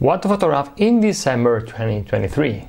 What to photograph in December 2023.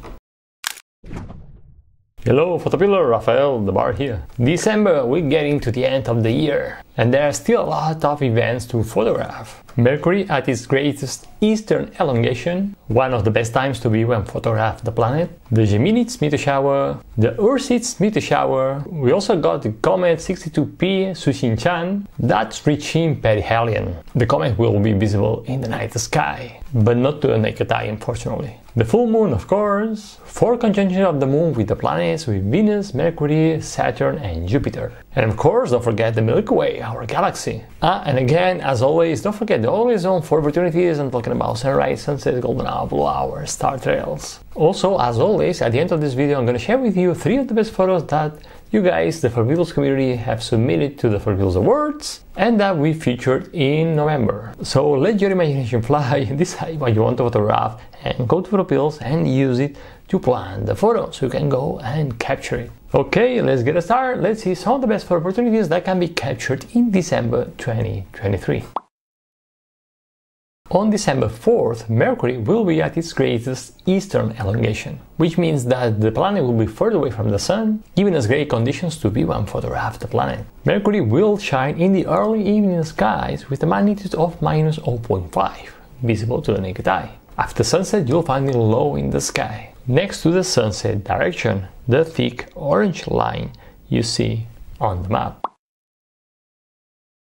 Hello, Photopiller, Rafael the Bar here. December, we're getting to the end of the year, and there are still a lot of events to photograph. Mercury at its greatest eastern elongation, one of the best times to be when photograph the planet. The Geminids meteor shower, the Ursids meteor shower. We also got the comet 62P Tsuchinshan that's reaching perihelion. The comet will be visible in the night sky, but not to the naked eye, unfortunately. The full moon, of course, four conjunctions of the moon with the planets with Venus, Mercury, Saturn, and Jupiter. And of course, don't forget the Milky Way, our galaxy. Ah, and again, as always, don't forget the always on for opportunities and talking about sunrise, sunset, golden hour, blue hour, star trails. Also, as always, at the end of this video, I'm gonna share with you three of the best photos that you guys, the PhotoPills community, have submitted to the PhotoPills Awards and that we featured in November. So let your imagination fly, decide what you want to photograph, and go to PhotoPills and use it to plan the photo so you can go and capture it. Okay, let's get started. Let's see some of the best photo opportunities that can be captured in December 2023. On December 4th, Mercury will be at its greatest eastern elongation, which means that the planet will be further away from the Sun, giving us great conditions to be one photograph the planet. Mercury will shine in the early evening skies with a magnitude of minus 0.5, visible to the naked eye. After sunset, you'll find it low in the sky. Next to the sunset direction, the thick orange line you see on the map.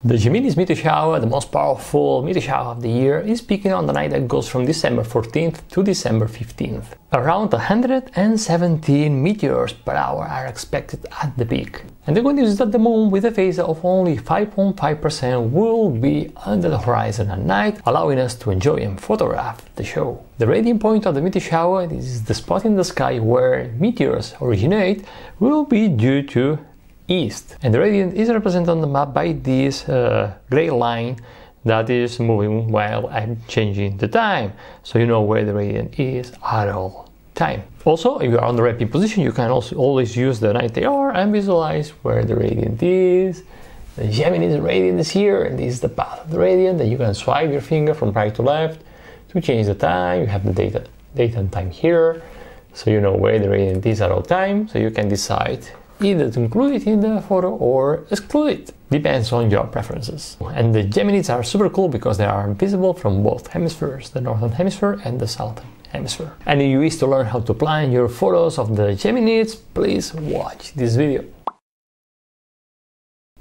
The Geminids meteor shower, the most powerful meteor shower of the year, is peaking on the night that goes from December 14th to December 15th. Around 117 meteors per hour are expected at the peak. And the good news is that the moon, with a phase of only 5.5%, will be under the horizon at night, allowing us to enjoy and photograph the show. The radiant point of the meteor shower, is the spot in the sky where meteors originate, will be due to east. And the radiant is represented on the map by this uh, gray line that is moving while I'm changing the time. So you know where the radiant is at all time. Also, if you are on the red pin position, you can also always use the night AR and visualize where the radiant is. The Gemini's radiant is here, and this is the path of the radiant. And you can swipe your finger from right to left to change the time. You have the data, date and time here, so you know where the radiant is at all time. So you can decide either to include it in the photo or exclude it. Depends on your preferences. And the Geminids are super cool because they are visible from both hemispheres, the northern hemisphere and the southern hemisphere. And if you wish to learn how to plan your photos of the Geminids, please watch this video.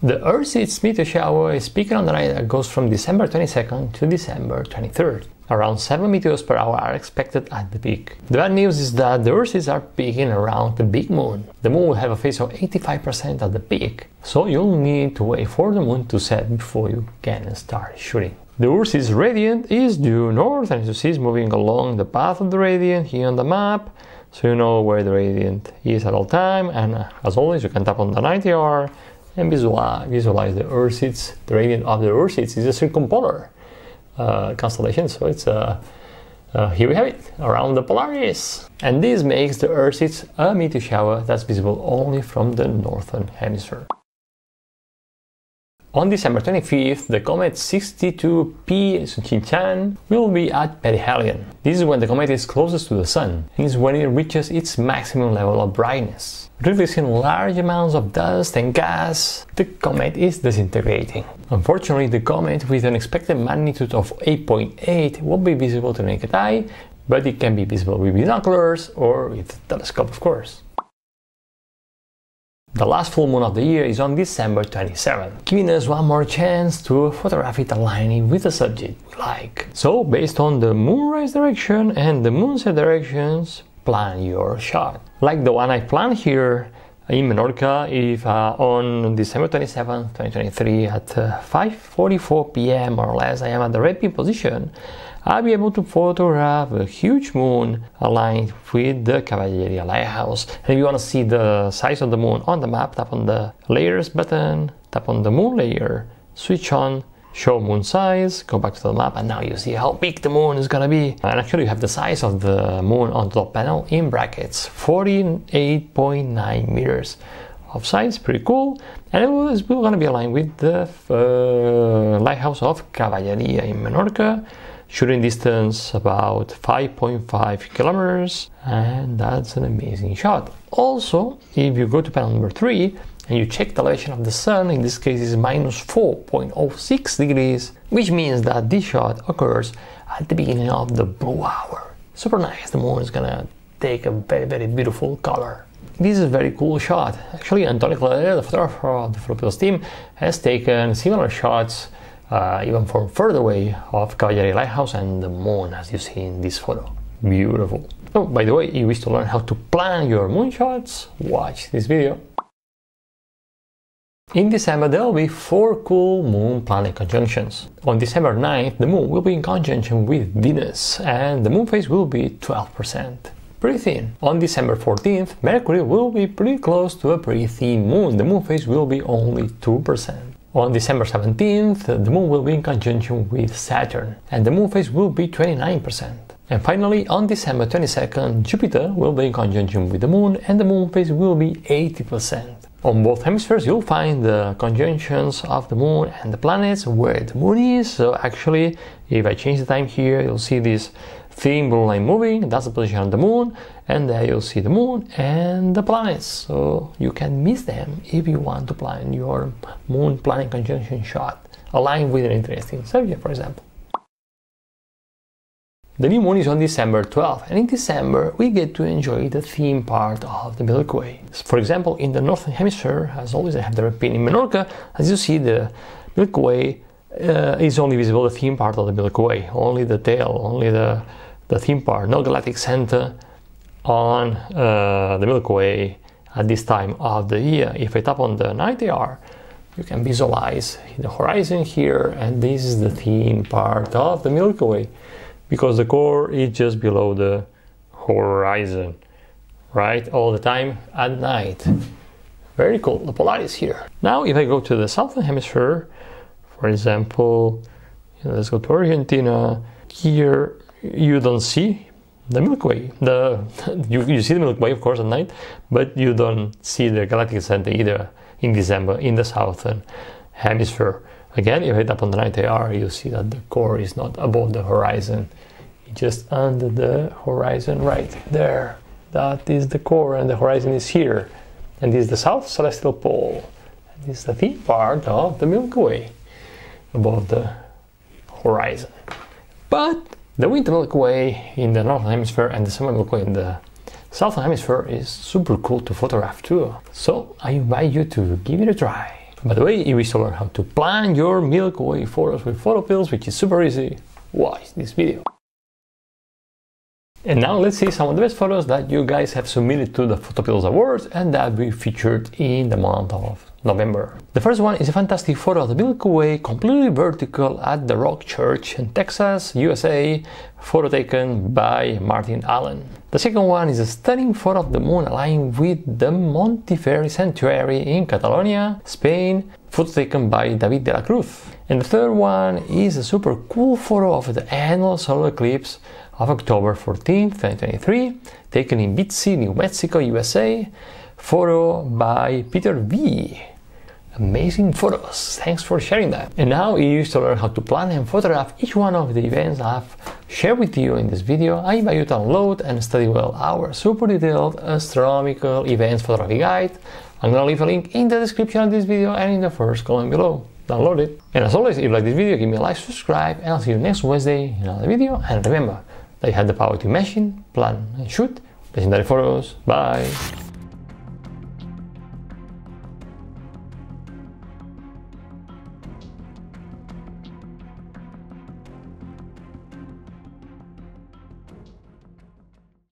The Ursids meteor shower is peaking on the night that goes from December 22nd to December 23rd. Around 7 meteors per hour are expected at the peak. The bad news is that the Ursids are peaking around the big moon. The moon will have a phase of 85% at the peak, so you'll need to wait for the moon to set before you can start shooting. The Ursids radiant is due north and you see it's moving along the path of the radiant here on the map so you know where the radiant is at all time and uh, as always you can tap on the night AR and visualize, the Ursids. The radiant of the Ursids is a circumpolar constellation. So it's uh, uh, here we have it around the Polaris, and this makes the Ursids a meteor shower that's visible only from the northern hemisphere. On December 25th, the comet 62P Tsuchinshan will be at perihelion. This is when the comet is closest to the Sun, and is when it reaches its maximum level of brightness. Releasing large amounts of dust and gas, the comet is disintegrating. Unfortunately, the comet with an expected magnitude of 8.8 won't be visible to the naked eye, but it can be visible with binoculars or with a telescope, of course. The last full moon of the year is on December 27, giving us one more chance to photograph it aligning with the subject we like. So, based on the moonrise direction and the moonset directions, plan your shot. Like the one I planned here in Menorca, if uh, on December 27, 2023 at uh, 5.44 p.m. or less, I am at the red pin position, I'll be able to photograph a huge moon aligned with the Cavalleria Lighthouse. And if you want to see the size of the moon on the map, tap on the layers button, tap on the moon layer, switch on show moon size, go back to the map, and now you see how big the moon is gonna be. And actually, you have the size of the moon on the top panel in brackets 48.9 meters of size, pretty cool. And it was, gonna be aligned with the uh, lighthouse of Cavalleria in Menorca. Shooting distance about 5.5 kilometers, and that's an amazing shot. Also, if you go to panel number 3 and you check the elevation of the sun, in this case is minus 4.06 degrees, which means that this shot occurs at the beginning of the blue hour. Super nice, the moon is gonna take a very, very beautiful color. This is a very cool shot. Actually, Antoni Cladera, the photographer of the PhotoPills team, has taken similar shots uh, even from further away of Cavalleria Lighthouse and the moon, as you see in this photo. Beautiful. Oh, by the way, if you wish to learn how to plan your moon shots, watch this video. In December, there will be four cool moon planet conjunctions. On December 9th, the moon will be in conjunction with Venus, and the moon phase will be 12%. Pretty thin. On December 14th, Mercury will be pretty close to a pretty thin moon. The moon phase will be only 2%. On December 17th, the moon will be in conjunction with Saturn, and the moon phase will be 29%. And finally, on December 22nd, Jupiter will be in conjunction with the moon, and the moon phase will be 80%. On both hemispheres, you'll find the conjunctions of the moon and the planets where the moon is. So actually, if I change the time here, you'll see this thin blue line moving. That's the position of the moon. And there you'll see the moon and the planets. So you can miss them if you want to plan your moon planet conjunction shot aligned with an interesting subject, for example. The new moon is on December 12th, and in December we get to enjoy the theme part of the Milky Way. For example, in the northern hemisphere, as always, I have the pin in Menorca. As you see, the Milky Way uh, is only visible the theme part of the Milky Way, only the tail, only the the theme part, no galactic center on uh, the Milky Way at this time of the year. If I tap on the night AR, you can visualize the horizon here, and this is the theme part of the Milky Way because the core is just below the horizon, right? All the time at night. Very cool, the Polaris here. Now, if I go to the southern hemisphere, for example, let's go to Argentina. Here, you don't see the Milky Way. The you, you see the Milky Way, of course, at night, but you don't see the galactic center either in December in the southern hemisphere. Again, if I up on the night AR, you see that the core is not above the horizon, just under the horizon right there. That is the core, and the horizon is here. And this is the south celestial pole. And this is the thin part of the Milky Way above the horizon. But the winter Milky Way in the northern hemisphere and the summer Milky Way in the southern hemisphere is super cool to photograph too. So I invite you to give it a try. By the way, if you to learn how to plan your Milky Way photos with PhotoPills, which is super easy, watch this video. And now let's see some of the best photos that you guys have submitted to the PhotoPills Awards and that we featured in the month of November. The first one is a fantastic photo of the Milky Way completely vertical at the Rock Church in Texas, USA, photo taken by Martin Allen. The second one is a stunning photo of the moon aligned with the Montferri Sanctuary in Catalonia, Spain, photo taken by David de la Cruz. And the third one is a super cool photo of the annular solar eclipse of October 14, 2023, taken in Bisti, New Mexico, USA. Photo by Peter V. Amazing photos. Thanks for sharing that. And now you used to learn how to plan and photograph each one of the events I've shared with you in this video. I invite you to download and study well our super detailed astronomical events photography guide. I'm gonna leave a link in the description of this video and in the first comment below. Download it. And as always, if you like this video, give me a like, subscribe, and I'll see you next Wednesday in another video. And remember, they had the power to imagine, plan, and shoot legendary photos. Bye!